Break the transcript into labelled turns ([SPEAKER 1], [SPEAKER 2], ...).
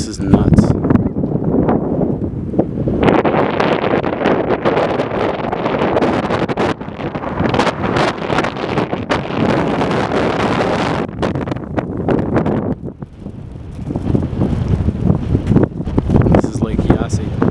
[SPEAKER 1] This is nuts. This is Lake Yasi.